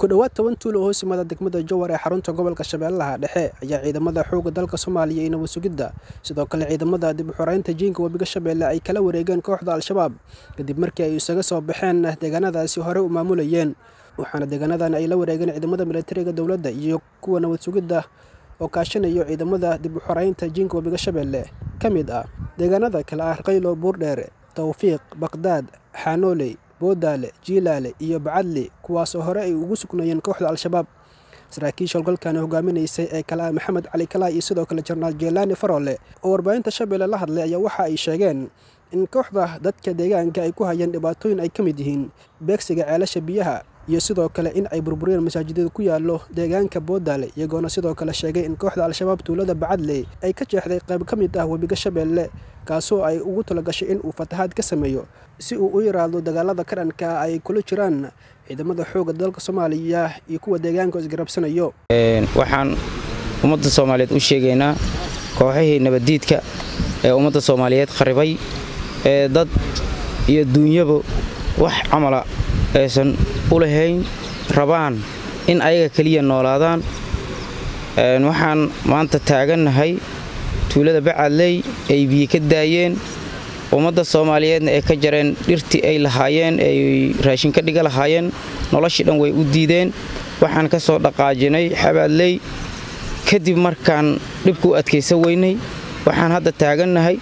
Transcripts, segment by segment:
ku dhowaad toban tuulo oo hoos yimaada degmada jowar ee xarunta gobolka shabeellaha dhexe ayaa ciidamada xoogga dalka soomaaliya iyo nabad sugidda. Sidoo kale ciidamada dib u jiinka webiga shabeelle ay kala wareegeen kooxda al-shabaab kadib markii ay isaga soo baxeen deegaanadaasi horey u maamulayeen waxaana deegaanadan ay la wareegeen ciidamada militariga dowladda iyo kuwa nabad sugidda oo kaashanayo ciidamada dib u jiinka webiga shabeelle. Ka mid ah deegaanada kale ah qaylo buurdheere tawfiiq baqdaad xaanooley boodaale jiilaale iyo bacadli kuwaasoo hore ay ugu sugnaayeen kooxda al-shabaab. Saraakiisha howlgalkani hogaaminaysay ee kale ah maxamed cali kalaa iyo sidoo kale jenaraal jeelaani faroole. Oo warbaahinta shabeelle la hadlay ayaa waxa ay sheegeen in kooxda dadka deegaanka ay ku hayeen dhibaatooyin ay ka mid yihiin beegsiga ceelasha biyaha iyo sidoo kale in ay burburiyeen masaajidada ku yaallo deegaanka boodaale iyagoona sidoo kale sheegay in kooxda al-shabaab tuulada bacadley ay ka jeexday qayb ka mid ah webiga shabeelle kaasoo ay ugu talagashay in uu fatahaad ka sameeyo si uu u yaraado dagaalada ka dhanka ay kula jiraan ciidamada xoogga dalka soomaaliya iyo kuwa deegaanka oo isgarabsanayo. Waxaan ummadda soomaaliyeed u sheegaynaa kooxihii nabaddiidka ee ummadda soomaaliyeed kharibay ee dad iyo duunyaba wax camala aysan u lahayn rabaan in ayaga keliya noolaadaan. Waxaan maanta taagannahay tuulada bacadley ay biyo ka daayeen ummadda soomaaliyeedna ay ka jareen dhirtii ay lahaayeen ay raashin ka dhiga lahaayeen noloshii dhan way u diideen. Waxaan ka soo dhaqaajinay xabaadley kadib markaan dhibku u adkaysan weynay waxaan hadda taagannahay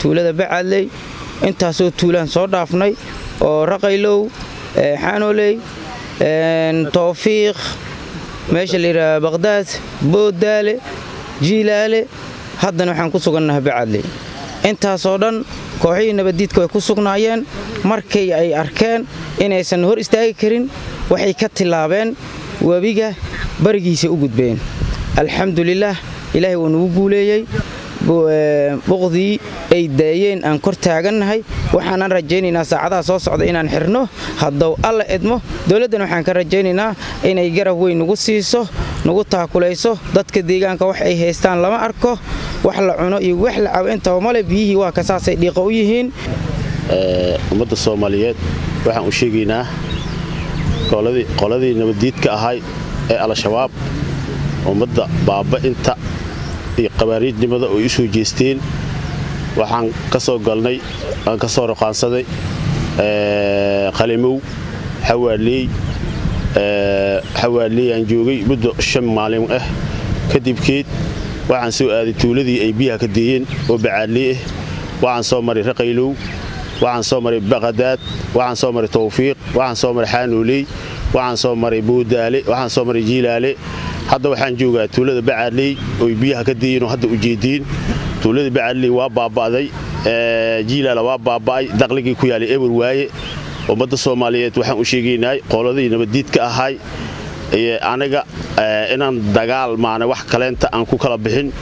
tuulada bacadley intaasoo tuulaan soo dhaafnay oo raqaylow xaanooley tawfiiq meesha layidhaha baqhdaad boodaale jiilaale. Haddana waxaan ku sugannahay bacadley intaasoo dhan kooxihii nabaddiidka way ku sugnaayeen markay ay arkeen inaysan hor istaagi karin waxay ka tillaabeen webiga barigiisa u gudbeen. Alxamdulilaah ilaahay wuu guuleeyey buqdii ay daayeen aan kor taagannahay waxaanan rajaynaynaa saacadaha soo socda inaan xirno. Haddou alla edmo dowladdan waxaan ka rajaynaynaa inay garab weyn nugu siiso nugu taakulayso. Dadka deegaanka wax ay haystaan lama arko. Wax la cuno iyo wax la cabo intaba male biyihii waa ka saasay dhiiqo u yihiin. Ummadda soomaaliyeed waxaan u sheegaynaa qoladii nabaddiidka ahay ee al-shabaab. Ummadda baaba'inta iyo qabaariidnimada oo i soo jeesteen waxaan ka soo galnay aan ka soo roqaansaday qalimow xawaaley xawaaley aan joogay muddo shan maalin ah. Kadibkeed waxaan soo aaday tuuladii ay biyaha ka deeyeen oo bacaadley ah. Waxaan soo maray raqaylow waxaan soo maray baqadaad waxaan soo maray tawfiiq waxaan soo maray xaanooley waxaan soo maray boodaale waxaan soo maray jiilaale hadda waxaan joogaa tuulada bacaadley oy biyaha ka deeyeen oo hadda ujeediin tuulada bacaadley waa baaba'day jiilaala waa baaba'ay daqligii ku yaalay eber waaye. Ummadda soomaaliyeed waxaan u sheegaynaa qoladii nabaddiidka ahay anaga inaan dagaal maana wax kaleenta aan ku kala bixin.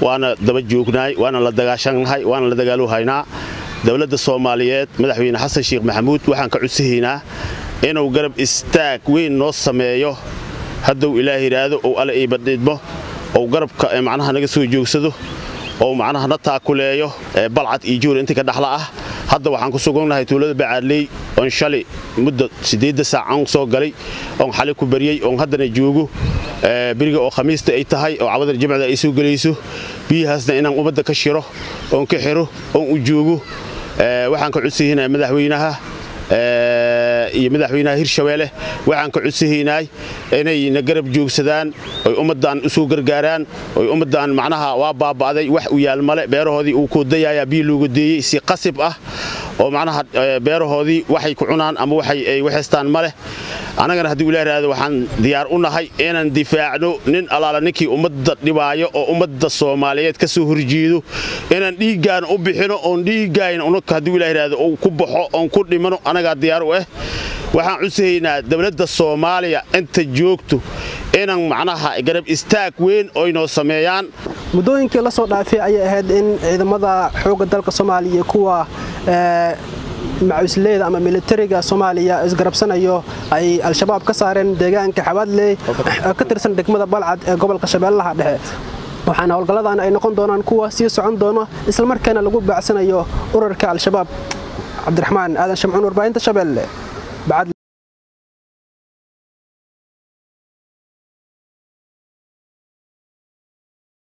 Waana daba joognaay waana la dagaashannahay waana la dagaaluhaynaa. Dowladda soomaaliyeed madaxweyne xasan sheekh maxamuud waxaan ka codsahaynaa inuu garab istaag weyn noo sameeyo hadduu ilaah yidhaahdo ou alla iibadhidmo ou garabka macnaha naga soo joogsado ou macnaha na taakuleeyo balcad iyo joor intii ka dhaxla ah. Hadda waxaan ku sugannahay tuulada bacaadley oon shalay muddo siddeedda saacan soo galay oon xali ku baryey oon haddana joogo beriga oo khamiista ay tahay oo cabadar jimcda ay soo gelayso. Biyahaasna inaan ummadda ka shiro oon ka xiro oon u joogo waxaan ka codsahaynaa madaxweynaha iyo madaxweynaha hirshabeelle waxaan ka codsahaynaa inay na garab joogsadaan oy ummaddan u soo gargaaraan oy ummaddan macnaha waa baaba'day wax u yaal male beerahoodii uu koodayaayaa biyo looga deeyey si qasib ah oo macnaha beerahoodii waxay ku cunaan ama waxay waxaystaan ma leh annagana haddii ula raado waxaan diyaar u nahay inaan difaacno nin allaala ninkii ummadda dhibaayo oo ummadda soomaaliyeed ka soo horjeedo inaan dhiiggaan u bixino oon dhiiggayn haddii ula raado ku baxo oon ku dhimano annagaa diyaar u ah waxaan cusahaynaa dowladda soomaaliya inta joogto inaan macnaha garab istaag weyn oynoo sameeyaan. Muddooyinkii la soo dhaafay ayay ahayd in ciidamada xoogga dalka soomaaliya iyo kuwa macusleyda ama militariga soomaaliya isgarabsanayo ay al-shabaab ka saareen deegaanka xabaadley ka tirsan degmada balcad ee gobolka shabeellaha dhexe. Waxaana howlgalladan ay noqon doonaan kuwa sii socon doono islamarkaana lagu baacsanayo urarka al-shabaab. Cabdiraxmaan aadan shamcuun warbaahinta shabeelle بعد